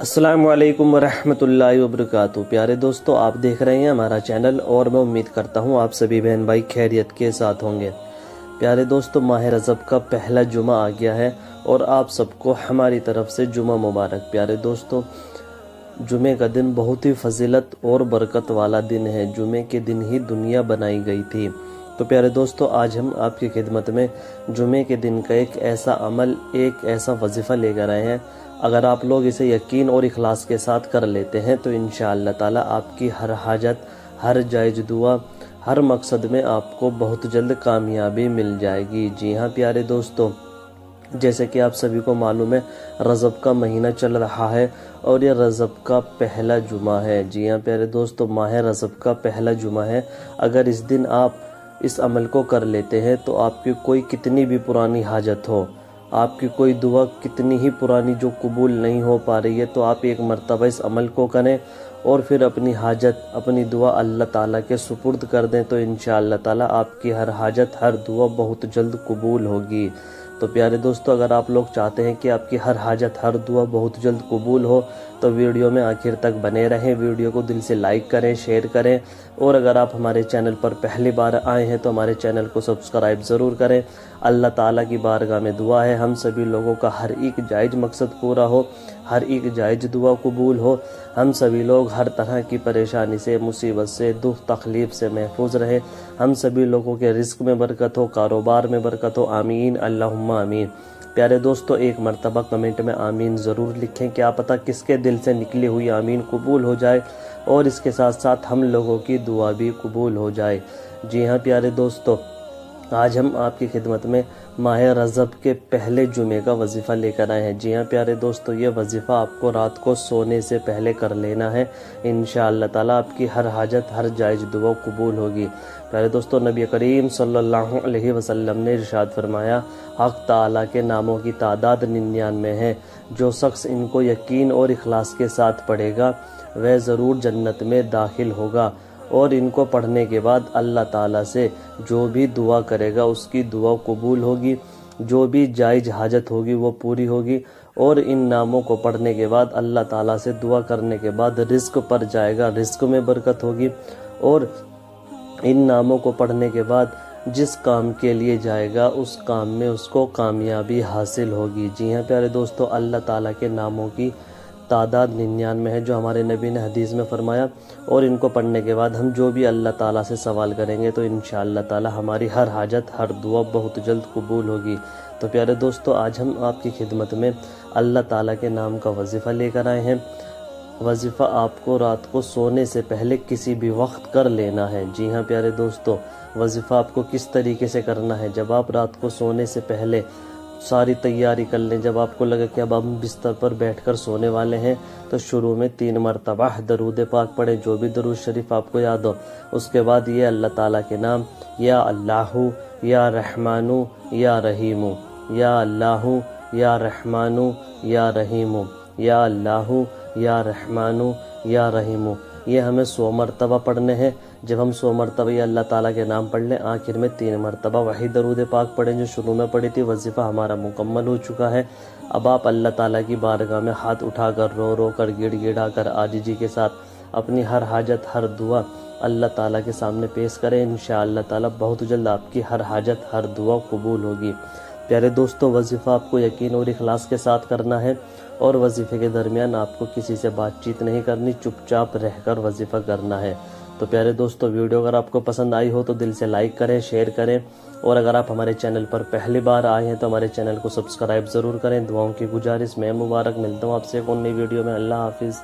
अस्सलाम वालेकुम रहमतुल्लाहि वबरकातुहू प्यारे दोस्तों, आप देख रहे हैं हमारा चैनल और मैं उम्मीद करता हूँ आप सभी बहन भाई खैरियत के साथ होंगे। प्यारे दोस्तों, माह रजब का पहला जुमा आ गया है और आप सबको हमारी तरफ़ से जुमा मुबारक। प्यारे दोस्तों जुमे का दिन बहुत ही फजीलत और बरकत वाला दिन है। जुमे के दिन ही दुनिया बनाई गई थी। तो प्यारे दोस्तों, आज हम आपकी खिदमत में जुमे के दिन का एक ऐसा अमल, एक ऐसा वजीफ़ा लेकर आए हैं। अगर आप लोग इसे यकीन और इखलास के साथ कर लेते हैं तो इन ताला आपकी हर हाजत, हर जायज़ दुआ, हर मकसद में आपको बहुत जल्द कामयाबी मिल जाएगी। जी हाँ प्यारे दोस्तों, जैसे कि आप सभी को मालूम है, रजब का महीना चल रहा है और यह रजब का पहला जुमा है। जी हाँ प्यारे दोस्तों, माह रजब का पहला जुमा है। अगर इस दिन आप इस अमल को कर लेते हैं तो आपकी कोई कितनी भी पुरानी हाजत हो आपकी कोई दुआ कितनी ही पुरानी जो कबूल नहीं हो पा रही है तो आप एक मरतबा इस अमल को करें और फिर अपनी हाजत, अपनी दुआ अल्लाह ताला के सुपुर्द कर दें तो इन ताला आपकी हर हाजत, हर दुआ बहुत जल्द कबूल होगी। तो प्यारे दोस्तों, अगर आप लोग चाहते हैं कि आपकी हर हाजत, हर दुआ बहुत जल्द कबूल हो तो वीडियो में आखिर तक बने रहें। वीडियो को दिल से लाइक करें शेयर करें। और अगर आप हमारे चैनल पर पहली बार आए हैं तो हमारे चैनल को सब्सक्राइब ज़रूर करें। अल्लाह ताला की बारगाह में दुआ है, हम सभी लोगों का हर एक जायज़ मकसद पूरा हो, हर एक जायज़ दुआ कबूल हो। हम सभी लोग हर तरह की परेशानी से, मुसीबत से, दुख, तकलीफ़ से महफूज रहे। हम सभी लोगों के रिस्क में बरकत हो, कारोबार में बरकत हो। आमीन अल्लाह आमीन। प्यारे दोस्तों, एक मरतबा कमेंट में आमीन ज़रूर लिखें क्या पता किसके दिल से निकली हुई आमीन कबूल हो जाए और इसके साथ साथ हम लोगों की दुआ भी कबूल हो जाए। जी हाँ प्यारे दोस्तों। आज हम आपकी खिदमत में माह रजब के पहले जुमे का वजीफ़ा लेकर आए हैं। जी हाँ प्यारे दोस्तों, ये वजीफ़ा आपको रात को सोने से पहले कर लेना है। इन ताला आपकी हर हाजत, हर जायज़ दुआ कबूल होगी। प्यारे दोस्तों, नबी करीम सल्लल्लाहु अलैहि वसल्लम ने इरशाद फरमाया, हक ताला के नामों की तादाद निन्यानवे है। जो शख्स इनको यकीन और इखलास के साथ पढ़ेगा, वह ज़रूर जन्नत में दाखिल होगा। और इनको पढ़ने के बाद अल्लाह ताला से जो भी दुआ करेगा, उसकी दुआ कबूल होगी। जो भी जायज़ हाजत होगी, वो पूरी होगी। और इन नामों को पढ़ने के बाद अल्लाह ताला से दुआ करने के बाद रिस्क पर जाएगा रिस्क में बरकत होगी। और इन नामों को पढ़ने के बाद जिस काम के लिए जाएगा, उस काम में उसको कामयाबी हासिल होगी। जी हाँ प्यारे दोस्तों, अल्लाह ताला के नामों की तादाद निन्यानवे है जो हमारे नबी ने हदीस में फरमाया, और इनको पढ़ने के बाद हम जो भी अल्लाह ताला से सवाल करेंगे तो इन ताला हमारी हर हाजत, हर दुआ बहुत जल्द कबूल होगी। तो प्यारे दोस्तों, आज हम आपकी खिदमत में अल्लाह ताला के नाम का वजीफ़ा लेकर आए हैं। वजीफ़ा आपको रात को सोने से पहले किसी भी वक्त कर लेना है। जी हाँ प्यारे दोस्तों, वजीफ़ा आपको किस तरीके से करना है? जब आप रात को सोने से पहले सारी तैयारी कर लें। जब आपको लगे कि अब हम बिस्तर पर बैठकर सोने वाले हैं तो शुरू में तीन मरतबा दरूद पाक पढ़े, जो भी दरूद शरीफ आपको याद हो। उसके बाद ये अल्लाह ताला के नाम, या अल्लाह, या रहमानु, या रहीमु। या अल्लाह, या रहमानु, या रहीमु। या अल्लाह, या रहमानु, या रहीमु। ये हमें सौ मरतबा पढ़ने हैं। जब हम सौ मरतबा ये अल्लाह ताला के नाम पढ़ लें, आखिर में तीन मरतबा वही दरूद पाक पढ़ें जो शुरू में पढ़ी थी। वजीफ़ा हमारा मुकम्मल हो चुका है। अब आप अल्लाह ताला की बारगाह में हाथ उठाकर रो रो कर, गिड़ गिड़ा कर आजिजी के साथ अपनी हर हाजत, हर दुआ अल्लाह ताला के सामने पेश करें। इन ताला बहुत जल्द आपकी हर हाजत, हर दुआ कबूल होगी। प्यारे दोस्तों, वजीफ़ा आपको यकीन और इखलास के साथ करना है और वजीफ़े के दरमियान आपको किसी से बातचीत नहीं करनी। चुपचाप रहकर वजीफ़ा करना है। तो प्यारे दोस्तों, वीडियो अगर आपको पसंद आई हो तो दिल से लाइक करें शेयर करें। और अगर आप हमारे चैनल पर पहली बार आए हैं तो हमारे चैनल को सब्सक्राइब ज़रूर करें। दुआओं की गुजारिश, मैं मुबारक, मिलता हूँ आपसे एक नई वीडियो में। अल्लाह हाफिज़।